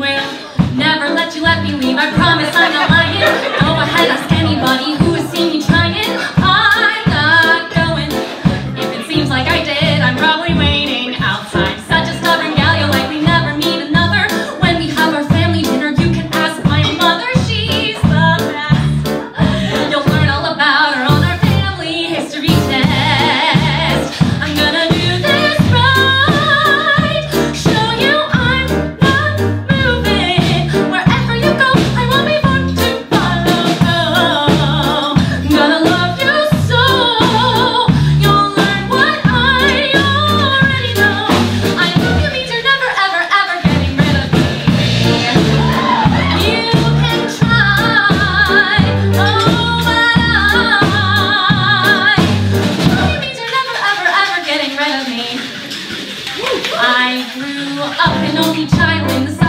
will never let you let me leave. I promise. I grew up an only child in the